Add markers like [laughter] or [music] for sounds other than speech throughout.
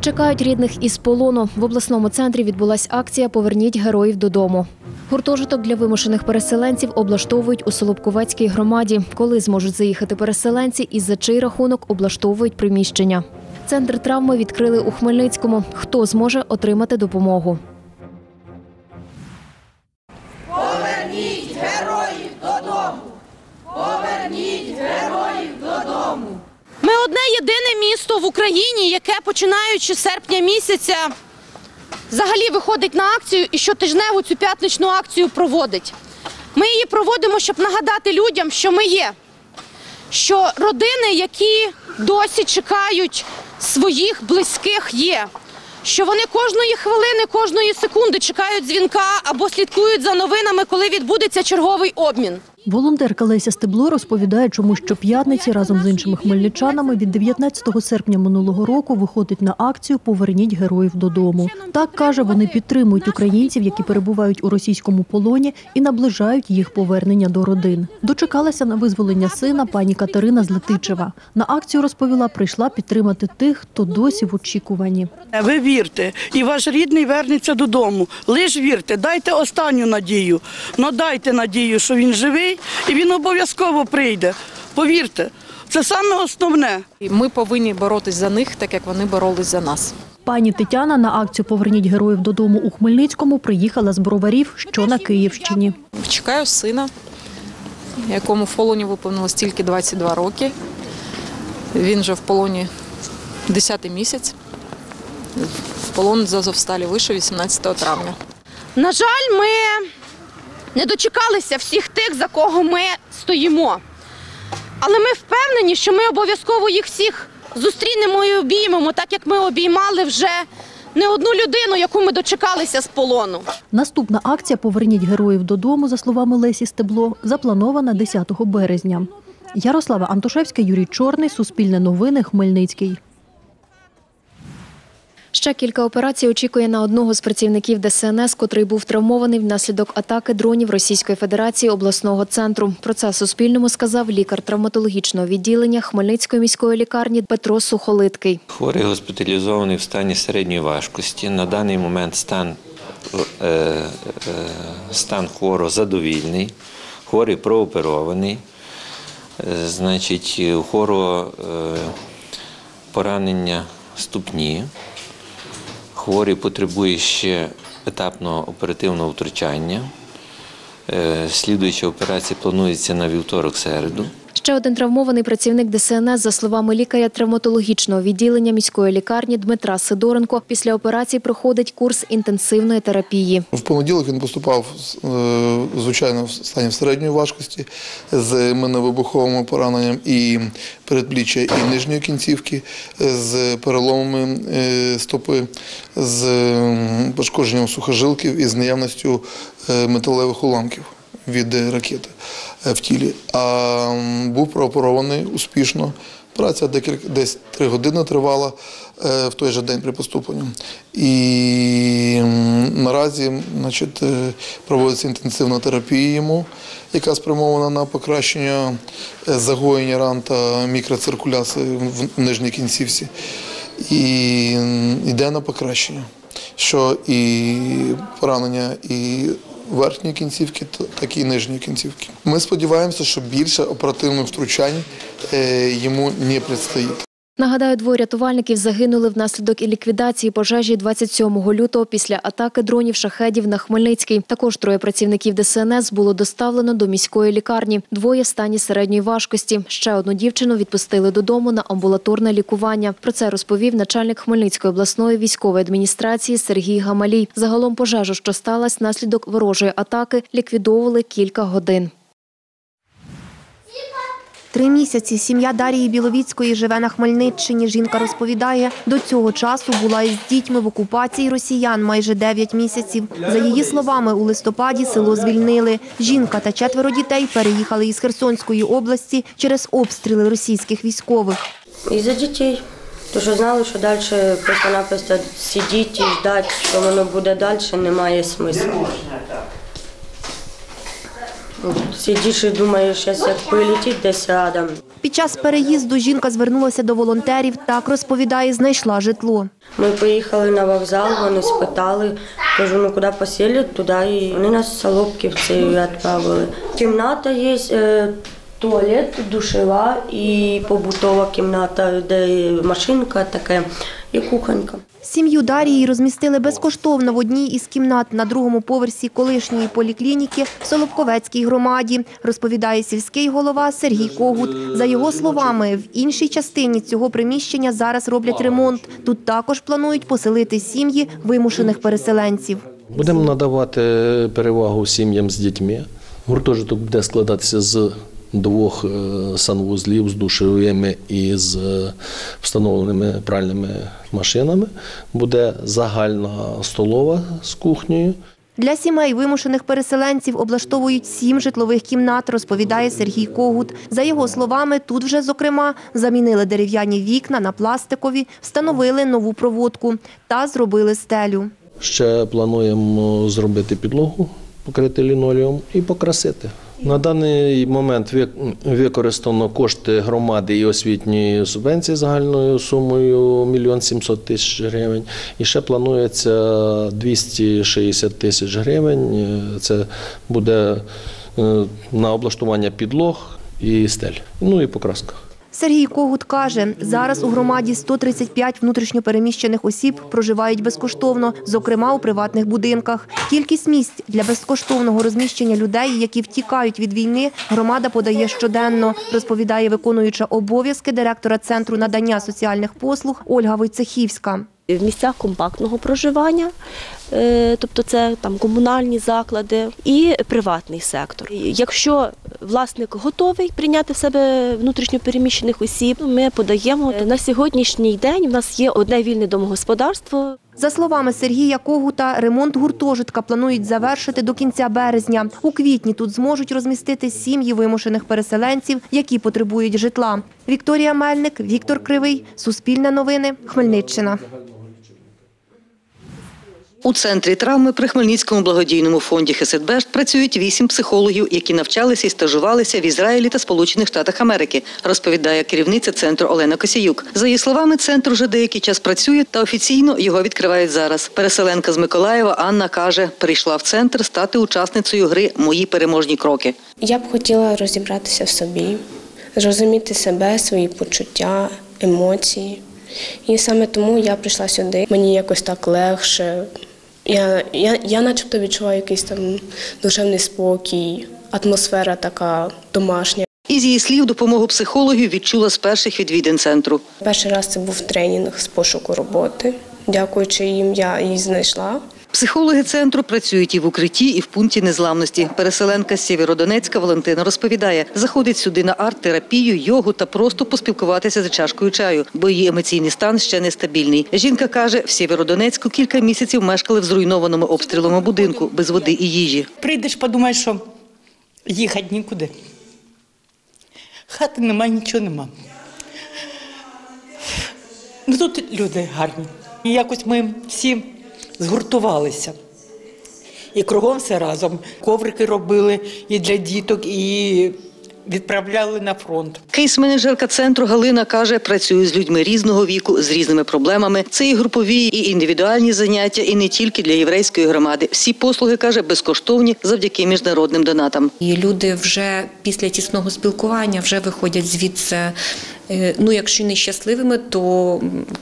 Чекають рідних із полону. В обласному центрі відбулася акція Поверніть героїв додому. Гуртожиток для вимушених переселенців облаштовують у Солобковецькій громаді. Коли зможуть заїхати переселенці і за чий рахунок облаштовують приміщення. Центр травми відкрили у Хмельницькому. Хто зможе отримати допомогу? Єдине місто в Україні, яке починаючи з серпня місяця взагалі виходить на акцію і щотижневу цю п'ятничну акцію проводить. Ми її проводимо, щоб нагадати людям, що ми є. Що родини, які досі чекають своїх близьких, є. Що вони кожної хвилини, кожної секунди чекають дзвінка або слідкують за новинами, коли відбудеться черговий обмін. Волонтерка Леся Стебло розповідає, чому щоп'ятниці разом з іншими хмельничанами від 19 серпня минулого року виходить на акцію Поверніть героїв додому. Так каже, вони підтримують українців, які перебувають у російському полоні, і наближають їх повернення до родин. Дочекалася на визволення сина пані Катерина з Летичева. На акцію розповіла, прийшла підтримати тих, хто досі в очікуванні. Ви вірте, і ваш рідний вернеться додому. Лиш вірте, дайте останню надію. Ну дайте надію, що він живий, і він обов'язково прийде. Повірте, це саме основне. Ми повинні боротись за них, так як вони боролись за нас. Пані Тетяна на акцію Поверніть героїв додому у Хмельницькому приїхала з броварів, що на Київщині. Чекаю сина, якому в полоні виповнилось тільки 22 роки. Він вже в полоні 10 місяць. В полон з Азовсталі вийшов 18 травня. На жаль, ми не дочекалися всіх тих, за кого ми стоїмо. Але ми впевнені, що ми обов'язково їх всіх зустрінемо і обіймемо, так як ми обіймали вже не одну людину, яку ми дочекалися з полону. Наступна акція Поверніть героїв додому, за словами Лесі Стебло, запланована 10 березня. Ярослава Антошевська, Юрій Чорний, Суспільне новини, Хмельницький. Ще кілька операцій очікує на одного з працівників ДСНС, котрий був травмований внаслідок атаки дронів Російської Федерації обласного центру. Про це Суспільному сказав лікар травматологічного відділення Хмельницької міської лікарні Петро Сухолиткий. Хворий госпіталізований в стані середньої важкості. На даний момент стан, е, е, стан хворого задовільний, хворий прооперований. Е, Значить, у хворого поранення ступні. Хворий потребує ще етапного оперативного втручання. Е, Слідуюча операція планується на вівторок-середу. Ще один травмований працівник ДСНС, за словами лікаря травматологічного відділення міської лікарні Дмитра Сидоренко, після операції проходить курс інтенсивної терапії. В понеділок він поступав е, звичайно в стані середньої важкості з миновибуховим пораненням і передпліччя, і нижньої кінцівки, е, з переломами е, стопи, з пошкодженням сухожилків і з наявністю металевих уламків від е, ракети е, в тілі. А був прооперований успішно. Праця декілька десь три години тривала е, в той же день при поступленні. І наразі значить, проводиться інтенсивна терапія йому, яка спрямована на покращення загоєння ран та мікроциркуляції в нижній кінцівці. І йде на покращення, що і поранення і верхньої кінцівки, так і нижньої кінцівки. Ми сподіваємося, що більше оперативних втручань е, йому не предстоїть. Нагадаю, двоє рятувальників загинули внаслідок і ліквідації пожежі 27 лютого після атаки дронів шахедів на Хмельницький. Також троє працівників ДСНС було доставлено до міської лікарні. Двоє в стані середньої важкості. Ще одну дівчину відпустили додому на амбулаторне лікування. Про це розповів начальник Хмельницької обласної військової адміністрації Сергій Гамалій. Загалом пожежу, що сталася внаслідок ворожої атаки, ліквідовували кілька годин. Три місяці сім'я Дарії Біловіцької живе на Хмельниччині. Жінка розповідає, до цього часу була із дітьми в окупації росіян майже 9 місяців. За її словами, у листопаді село звільнили. Жінка та четверо дітей переїхали із Херсонської області через обстріли російських військових. Із-за дітей. Тому що знали, що далі просто-напросто сидіти і ждати, що воно буде далі, немає смислу. Сидиш і думаєш, як прилетить десь рядом. Під час переїзду жінка звернулася до волонтерів. Так розповідає, знайшла житло. Ми поїхали на вокзал, вони спитали, кажу, ну куди поселять, туди і вони нас в Солопківці відправили. Кімната є, е, туалет, душева і побутова кімната, де машинка така і кухонька. Сім'ю Дарії розмістили безкоштовно в одній із кімнат на другому поверсі колишньої поліклініки в Солобковецькій громаді, розповідає сільський голова Сергій Когут. За його словами, в іншій частині цього приміщення зараз роблять ремонт. Тут також планують поселити сім'ї вимушених переселенців. Будемо надавати перевагу сім'ям з дітьми. Гуртожиток буде складатися з двох е, санвузлів з душовими і з е, встановленими пральними машинами. Буде загальна столова з кухнею. Для сімей вимушених переселенців облаштовують сім житлових кімнат, розповідає Сергій Когут. За його словами, тут вже, зокрема, замінили дерев'яні вікна на пластикові, встановили нову проводку та зробили стелю. Ще плануємо зробити підлогу, покрити лінолеум і покрасити. На даний момент ви- використано кошти громади і освітньої субвенції загальною сумою 1 700 тисяч гривень. І ще планується 260 тисяч гривень. Е, Це буде е, на облаштування підлог і стель. Ну і покраска. Сергій Когут каже, зараз у громаді 135 внутрішньопереміщених осіб проживають безкоштовно, зокрема у приватних будинках. Кількість місць для безкоштовного розміщення людей, які втікають від війни, громада подає щоденно, розповідає виконуюча обов'язки директора Центру надання соціальних послуг Ольга Войцехівська. в місцях компактного проживання, е, тобто це там комунальні заклади і приватний сектор. Якщо власник готовий прийняти в себе внутрішньопереміщених осіб, ми подаємо на сьогоднішній день. У нас є одне вільне домогосподарство. За словами Сергія Когута, ремонт гуртожитка планують завершити до кінця березня. У квітні тут зможуть розмістити сім'ї вимушених переселенців, які потребують житла. Вікторія Мельник, Віктор Кривий, Суспільне новини, Хмельниччина. У центрі травми при Хмельницькому благодійному фонді Хеседбешт працюють вісім психологів, які навчалися і стажувалися в Ізраїлі та Сполучених Штатах Америки, розповідає керівниця центру Олена Косіюк. За її словами, центр вже деякий час працює та офіційно його відкривають зараз. Переселенка з Миколаєва Анна каже, прийшла в центр стати учасницею гри Мої переможні кроки. Я б хотіла розібратися в собі, зрозуміти себе, свої почуття, емоції. І саме тому я прийшла сюди. Мені якось так легше. Я, я, я начебто відчуваю якийсь там душевний спокій, атмосфера така домашня. Із її слів, допомогу психологів відчула з перших відвідин центру. Перший раз це був тренінг з пошуку роботи. Дякуючи їм, я її знайшла. Психологи центру працюють і в укритті, і в пункті незламності. Переселенка з Сєвєродонецька Валентина розповідає, заходить сюди на арт-терапію, йогу та просто поспілкуватися за чашкою чаю, бо її емоційний стан ще нестабільний. Жінка каже, в Сєвєродонецьку кілька місяців мешкали в зруйнованому обстрілами будинку без води і їжі. Прийдеш, подумаєш, що їхати нікуди. Хати нема, нічого нема. Ну тут люди гарні. І якось ми всі згуртувалися. І кругом все разом. Коврики робили і для діток, і відправляли на фронт. Кейс-менеджерка центру Галина каже, працює з людьми різного віку, з різними проблемами. Це і групові, і індивідуальні заняття, і не тільки для єврейської громади. Всі послуги каже безкоштовні завдяки міжнародним донатам. І люди вже після тісного спілкування вже виходять звідси. Е, Ну, якщо не щасливими, то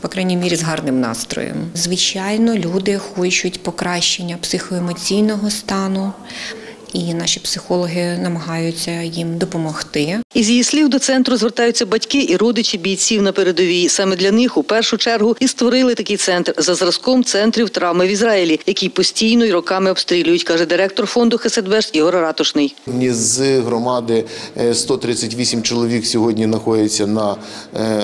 по крайній мірі з гарним настроєм. Звичайно, люди хочуть покращення психоемоційного стану, і наші психологи намагаються їм допомогти. Із її слів до центру звертаються батьки і родичі бійців на передовій. Саме для них у першу чергу і створили такий центр за зразком центрів травми в Ізраїлі, який постійно й роками обстрілюють, каже директор фонду Хеседбешт Ігор Ратушний. Ні, З громади е, 138 чоловік сьогодні знаходяться на е,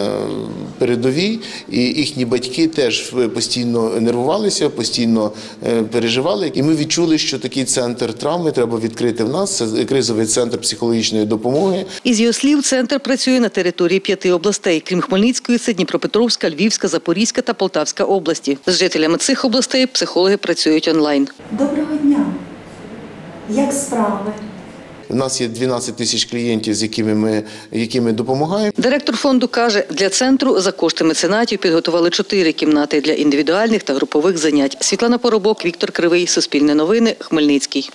передовій, і їхні батьки теж постійно нервувалися, постійно е, переживали. І ми відчули, що такий центр травми треба відкрити в нас. Це кризовий центр психологічної допомоги. Із його слів, центр працює на території п'яти областей. Крім Хмельницької, це Дніпропетровська, Львівська, Запорізька та Полтавська області. З жителями цих областей психологи працюють онлайн. Доброго дня! Як справи? У нас є 12 тисяч клієнтів, з якими ми, якими допомагаємо. Директор фонду каже, для центру за кошти меценатів підготували чотири кімнати для індивідуальних та групових занять. Світлана Поробок, Віктор Кривий, Суспільне новини, Хмельницький.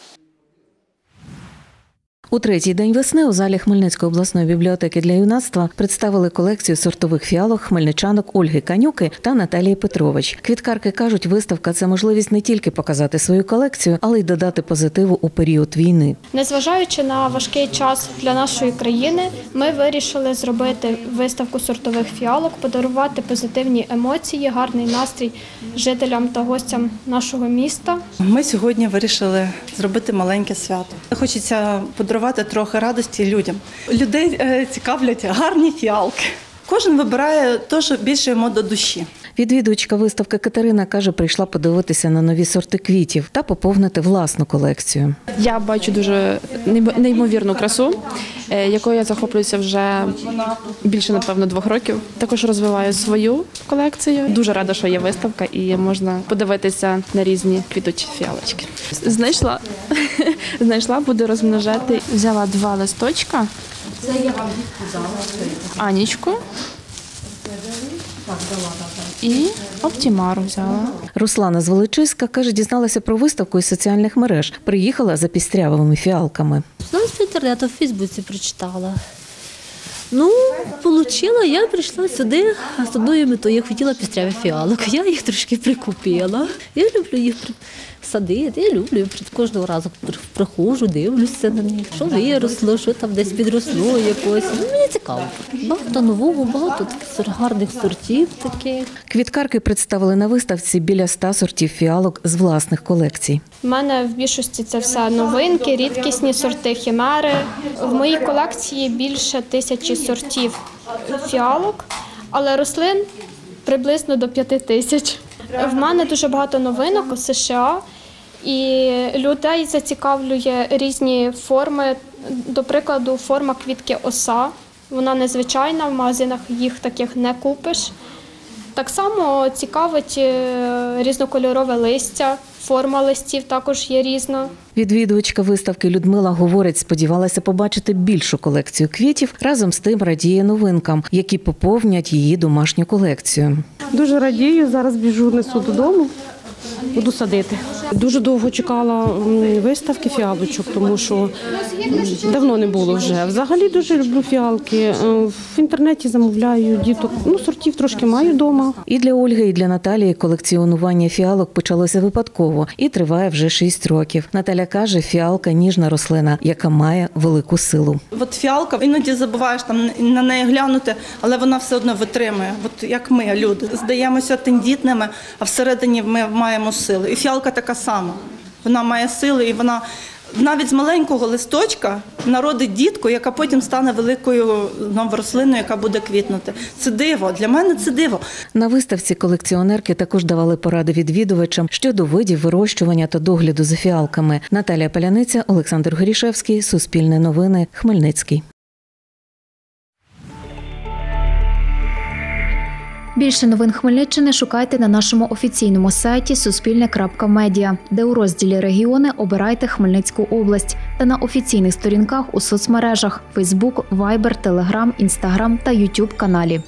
У третій день весни у залі Хмельницької обласної бібліотеки для юнацтва представили колекцію сортових фіалок хмельничанок Ольги Канюки та Наталії Петрович. Квіткарки кажуть, виставка це можливість не тільки показати свою колекцію, але й додати позитиву у період війни. Незважаючи на важкий час для нашої країни, ми вирішили зробити виставку сортових фіалок, подарувати позитивні емоції, гарний настрій жителям та гостям нашого міста. Ми сьогодні вирішили зробити маленьке свято. Хочеться подарувати трохи радості людям. Людей е, цікавлять гарні фіалки. Кожен вибирає те, що більше йому до душі. Відвідувачка виставки Катерина каже, прийшла подивитися на нові сорти квітів та поповнити власну колекцію. Я бачу дуже неймовірну красу, е, якою я захоплююся вже більше, напевно, двох років. Також розвиваю свою колекцію. Дуже рада, що є виставка і можна подивитися на різні квітучі фіалочки. Знайшла, [laughs] знайшла, буду розмножати. Взяла два листочка. Анічку. І оптімару взяла. Руслана Зволочиська каже, дізналася про виставку із соціальних мереж. Приїхала за пістрявими фіалками. Ну, з інтернету в Фейсбуці прочитала. Ну, отримала, я прийшла сюди з одною метою. Я хотіла пістряві фіалок. Я їх трошки прикупила. Я люблю їх садити, я люблю кожного разу приходжу, дивлюся на них, що виросло, що там десь підросло якось. Ну, мені цікаво. Багато нового, багато таких гарних сортів таких. Квіткарки представили на виставці біля ста сортів фіалок з власних колекцій. У мене в більшості це все новинки, рідкісні сорти хімери. В моїй колекції більше тисячі сортів фіалок, але рослин приблизно до п'яти тисяч. В мене дуже багато новинок у США, і людей зацікавлює різні форми. До прикладу, форма квітки оса. Вона незвичайна, в магазинах їх таких не купиш. Так само цікавить е, різнокольорове листя, форма листів також є різна. Відвідувачка виставки Людмила говорить, сподівалася побачити більшу колекцію квітів. Разом з тим радіє новинкам, які поповнять її домашню колекцію. Дуже радію, зараз біжу, несу додому, буду садити. Дуже довго чекала виставки фіалочок, тому що давно не було вже. Взагалі дуже люблю фіалки. Е, В інтернеті замовляю діток. Ну, сортів трошки маю вдома. І для Ольги, і для Наталії колекціонування фіалок почалося випадково і триває вже шість років. Наталя каже, фіалка ніжна рослина, яка має велику силу. От фіалка, іноді забуваєш там на неї глянути, але вона все одно витримує. От як ми, люди, здаємося тендітними, а всередині ми маємо сили. І фіалка така сама. Вона має сили, і вона навіть з маленького листочка народить дітку, яка потім стане великою рослиною, яка буде квітнути. Це диво. Для мене це диво. На виставці колекціонерки також давали поради відвідувачам щодо видів вирощування та догляду за фіалками. Наталія Паляниця, Олександр Горішевський, Суспільне новини, Хмельницький. Більше новин Хмельниччини шукайте на нашому офіційному сайті Суспільне.Медіа, де у розділі регіони обирайте Хмельницьку область та на офіційних сторінках у соцмережах Facebook, Viber, Telegram, Instagram та YouTube каналі.